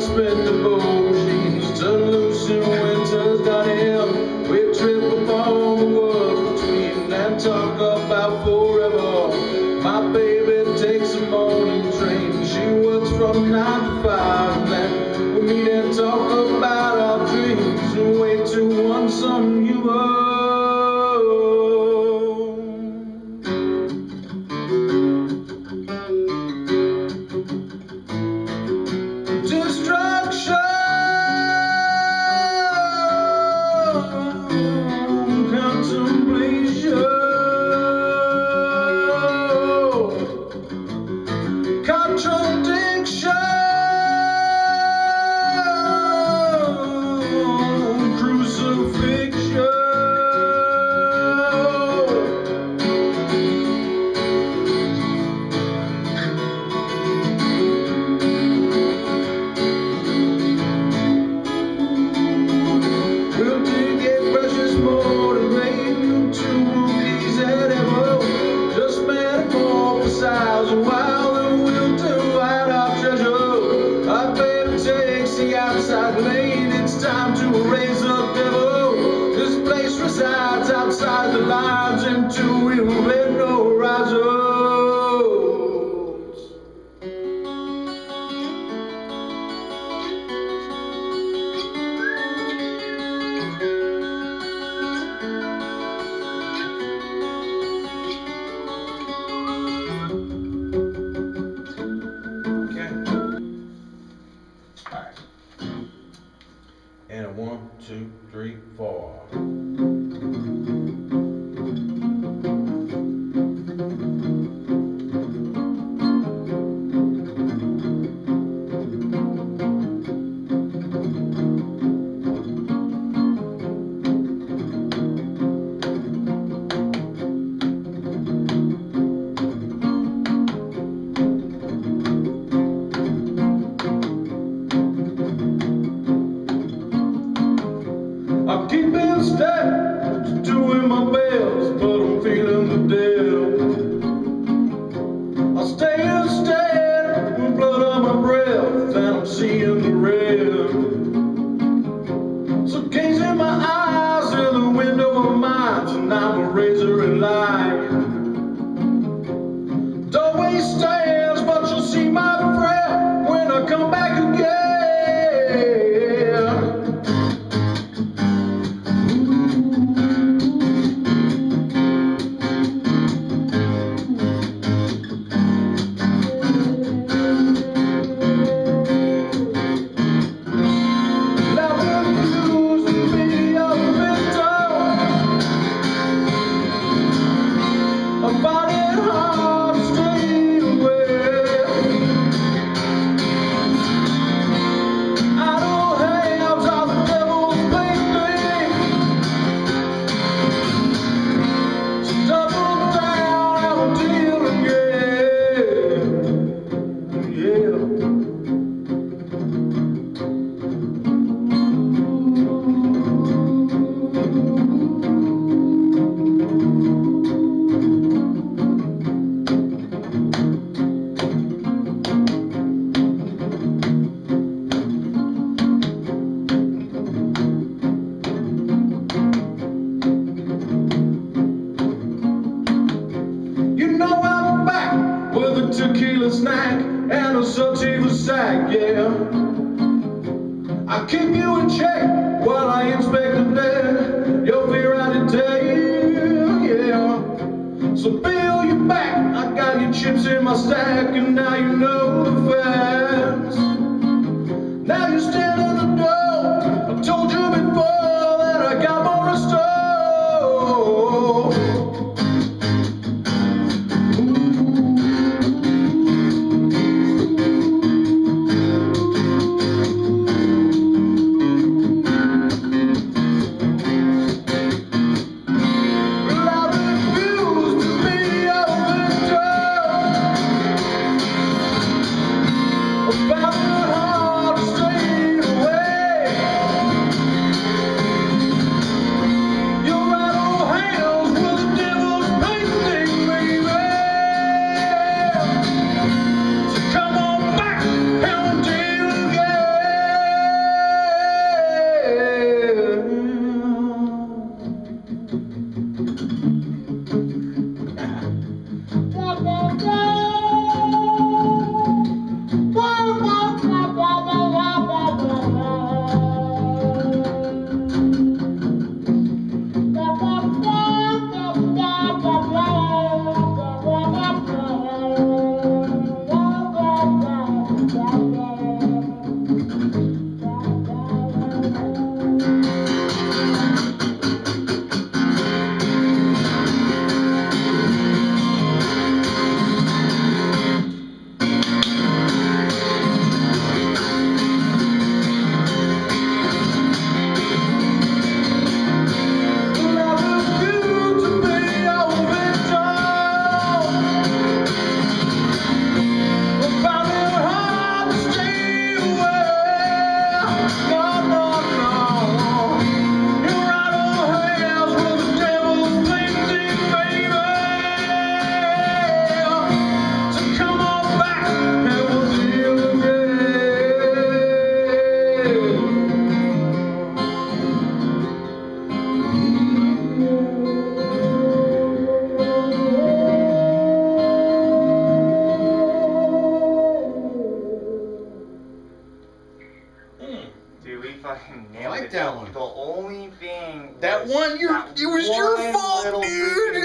Spend the bow she's turned loose in winter's got him. We trip upon the world between that talk about forever. My baby takes a morning train. She works from nine to five. Then we meet and talk. outside the lines no. Okay. All right. And a one, two, three, four. stairs, but you'll see my sack, yeah. I keep you in check while I inspect the bed. Your fear I detail, yeah. So peel your back, I got your chips in my stack, and now you know the fact. I like that one. The only thing. That one, you it was your fault, dude.